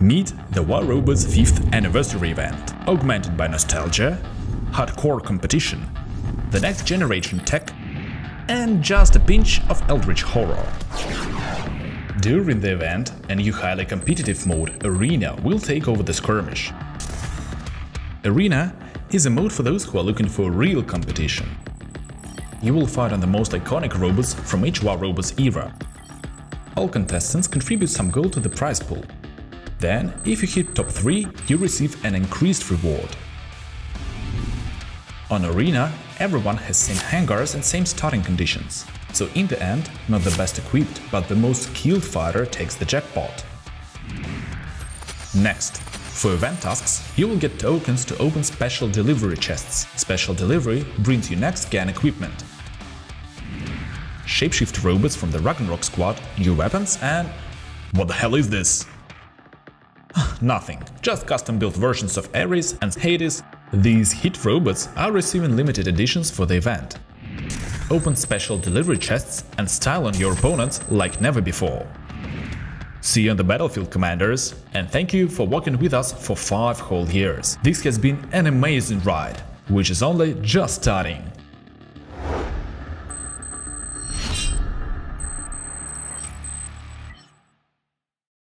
Meet the War Robots 5th anniversary event, augmented by nostalgia, hardcore competition, the next generation tech, and just a pinch of eldritch horror. During the event, a new highly competitive mode, Arena, will take over the skirmish. Arena is a mode for those who are looking for real competition. You will fight on the most iconic robots from each War Robots era. All contestants contribute some gold to the prize pool. Then, if you hit top 3, you receive an increased reward. On Arena, everyone has same hangars and same starting conditions. So in the end, not the best equipped, but the most skilled fighter takes the jackpot. Next, for event tasks, you will get tokens to open special delivery chests. Special delivery brings you next gen equipment. Shapeshift robots from the Ragnarok squad, new weapons and... What the hell is this? Nothing, just custom-built versions of Ares and Hades. These hit robots are receiving limited editions for the event open special delivery chests and style on your opponents like never before. See you on the battlefield, commanders, and thank you for working with us for 5 whole years. This has been an amazing ride, which is only just starting.